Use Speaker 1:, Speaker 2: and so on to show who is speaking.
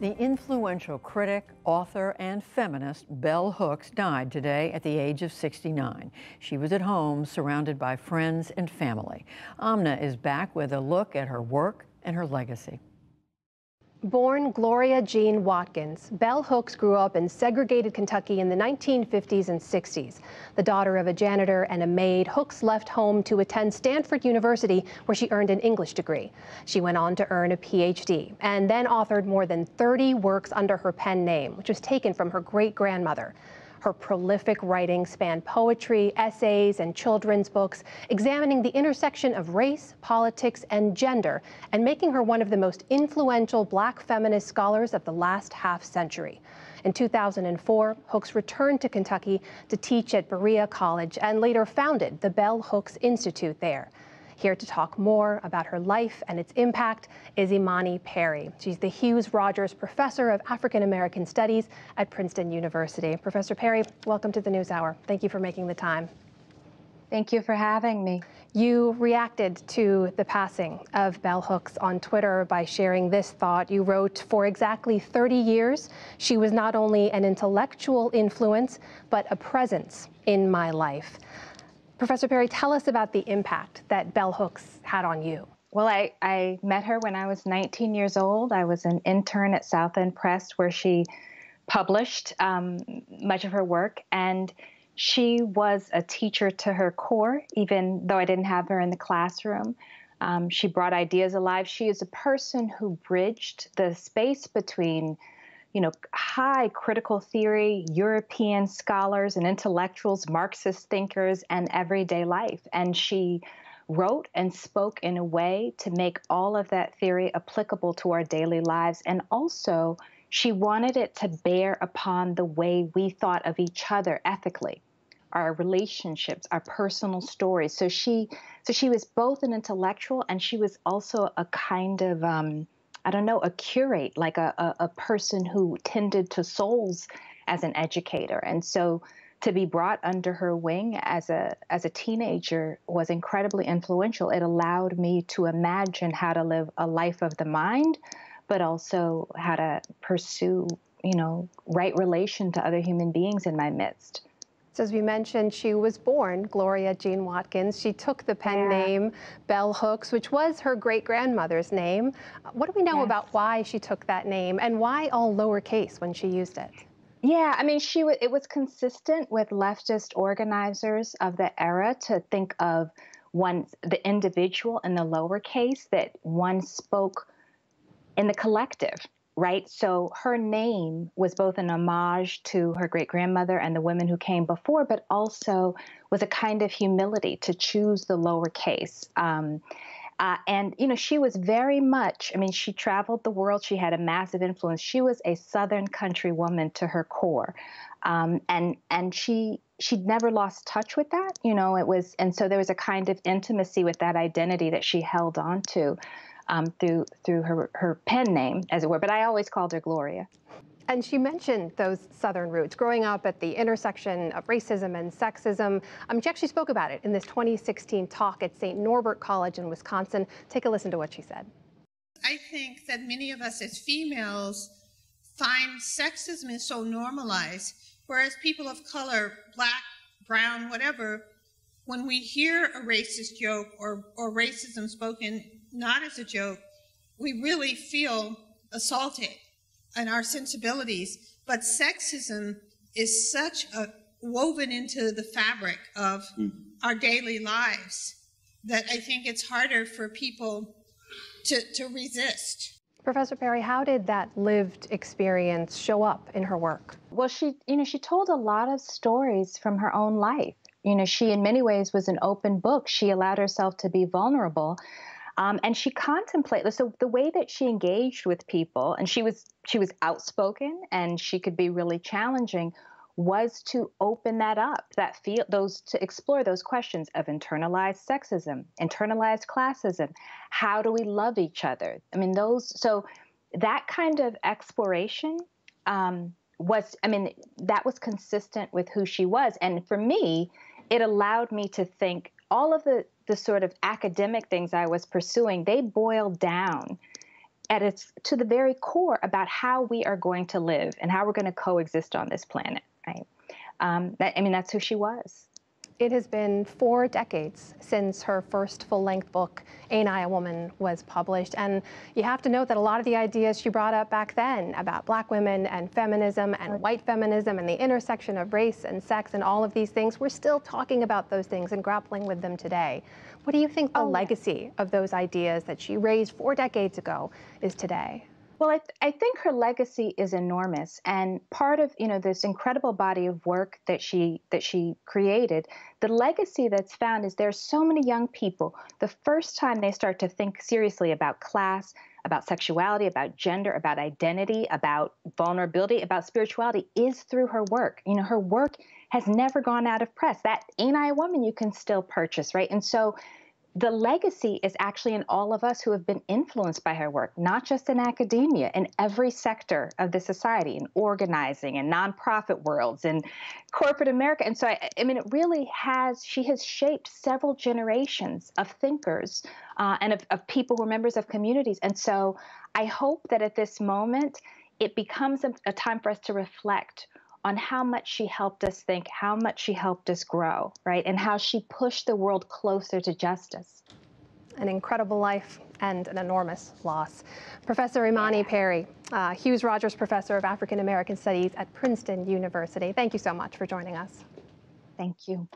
Speaker 1: The influential critic, author, and feminist Bell Hooks died today at the age of 69. She was at home surrounded by friends and family. Amna is back with a look at her work and her legacy.
Speaker 2: Born Gloria Jean Watkins, Bell Hooks grew up in segregated Kentucky in the 1950s and 60s. The daughter of a janitor and a maid, Hooks left home to attend Stanford University, where she earned an English degree. She went on to earn a PhD and then authored more than 30 works under her pen name, which was taken from her great grandmother. Her prolific writing spanned poetry, essays, and children's books, examining the intersection of race, politics, and gender, and making her one of the most influential black feminist scholars of the last half century. In 2004, Hooks returned to Kentucky to teach at Berea College and later founded the Bell Hooks Institute there. Here to talk more about her life and its impact is Imani Perry. She's the Hughes Rogers Professor of African American Studies at Princeton University. Professor Perry, welcome to the News Hour. Thank you for making the time.
Speaker 3: Thank you for having me.
Speaker 2: You reacted to the passing of Bell Hooks on Twitter by sharing this thought. You wrote, For exactly 30 years, she was not only an intellectual influence, but a presence in my life. Professor Perry, tell us about the impact that Bell Hooks had on you.
Speaker 3: Well, I, I met her when I was 19 years old. I was an intern at South End Press where she published um, much of her work. And she was a teacher to her core, even though I didn't have her in the classroom. Um, she brought ideas alive. She is a person who bridged the space between you know, high critical theory, European scholars and intellectuals, Marxist thinkers, and everyday life. And she wrote and spoke in a way to make all of that theory applicable to our daily lives. And also, she wanted it to bear upon the way we thought of each other ethically our relationships our personal stories so she so she was both an intellectual and she was also a kind of um, I don't know, a curate, like a, a, a person who tended to souls as an educator. And so to be brought under her wing as a as a teenager was incredibly influential. It allowed me to imagine how to live a life of the mind, but also how to pursue, you know, right relation to other human beings in my midst.
Speaker 2: So as we mentioned, she was born Gloria Jean Watkins. She took the pen yeah. name Bell Hooks, which was her great grandmother's name. Uh, what do we know yes. about why she took that name and why all lowercase when she used it?
Speaker 3: Yeah, I mean, she w- it was consistent with leftist organizers of the era to think of one the individual in the lowercase that one spoke in the collective right? So her name was both an homage to her great grandmother and the women who came before, but also was a kind of humility to choose the lowercase. Um, uh, and you know she was very much i mean she traveled the world she had a massive influence she was a southern country woman to her core um, and and she she'd never lost touch with that you know it was and so there was a kind of intimacy with that identity that she held on to um, through through her her pen name, as it were. But I always called her Gloria.
Speaker 2: And she mentioned those Southern roots, growing up at the intersection of racism and sexism. Um, she actually spoke about it in this 2016 talk at St. Norbert College in Wisconsin. Take a listen to what she said.
Speaker 4: I think that many of us as females find sexism is so normalized, whereas people of color, black, brown, whatever, when we hear a racist joke or, or racism spoken not as a joke, we really feel assaulted and our sensibilities. But sexism is such a woven into the fabric of mm. our daily lives that I think it's harder for people to, to resist.
Speaker 2: Professor Perry, how did that lived experience show up in her work?
Speaker 3: Well, she, you know, she told a lot of stories from her own life. You know, she in many ways was an open book. She allowed herself to be vulnerable. Um, and she contemplated so the way that she engaged with people, and she was she was outspoken and she could be really challenging, was to open that up, that feel those to explore those questions of internalized sexism, internalized classism. How do we love each other? I mean, those so that kind of exploration um, was, I mean, that was consistent with who she was, and for me, it allowed me to think all of the the sort of academic things I was pursuing, they boiled down at its to the very core about how we are going to live and how we're going to coexist on this planet. Right? Um, that, I mean, that's who she was.
Speaker 2: It has been four decades since her first full length book, Ain't I a Woman, was published. And you have to note that a lot of the ideas she brought up back then about black women and feminism and white feminism and the intersection of race and sex and all of these things, we're still talking about those things and grappling with them today. What do you think the oh, legacy of those ideas that she raised four decades ago is today?
Speaker 3: Well, I, th- I, think her legacy is enormous, and part of you know this incredible body of work that she that she created, the legacy that's found is there's so many young people. The first time they start to think seriously about class, about sexuality, about gender, about identity, about vulnerability, about spirituality is through her work. You know, her work has never gone out of press. That ain't I a woman you can still purchase, right? And so the legacy is actually in all of us who have been influenced by her work, not just in academia, in every sector of the society, in organizing and nonprofit worlds and corporate America. And so, I, I, mean, it really has, she has shaped several generations of thinkers uh, and of, of people who are members of communities. And so I hope that at this moment, it becomes a, a time for us to reflect on how much she helped us think, how much she helped us grow, right? And how she pushed the world closer to justice.
Speaker 2: An incredible life and an enormous loss. Professor Imani Perry, uh, Hughes Rogers Professor of African American Studies at Princeton University. Thank you so much for joining us.
Speaker 3: Thank you.